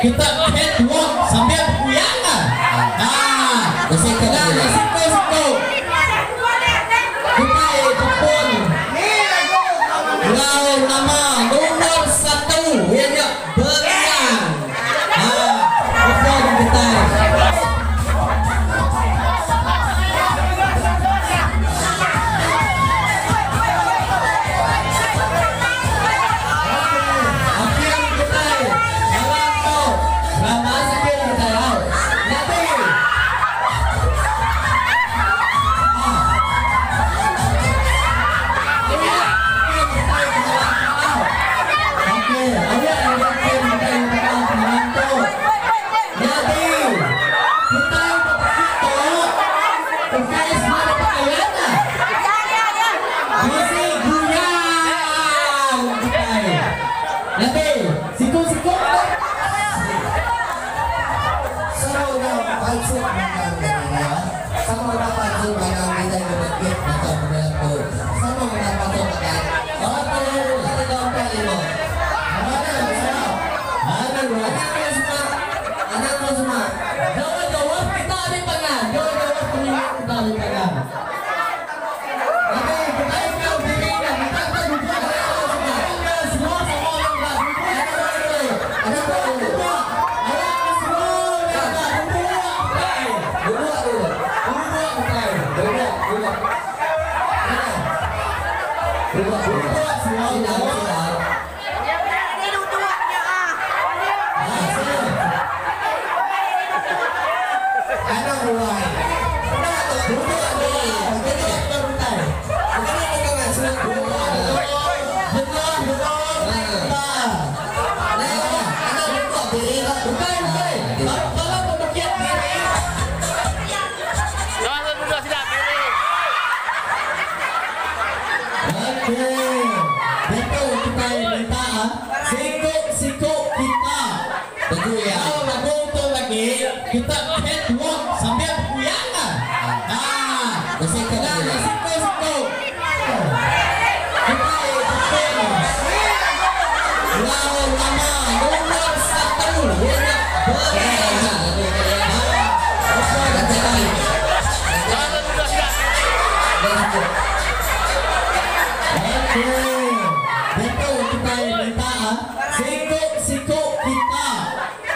kita Palsu menang ya. Palsu menang kita yang berbit macam menentu. Semoga palsu menang. Oke, kita dompet lima. Mana. Anak semua, anak semua. Jawab-jawab kita ada pengen. Jawab-jawab penyimak kita ada pengen. 대박. 대박. Betul kita minta siku-siku kita. Teguh ya. Kalau lagu itu lagi kita catwalk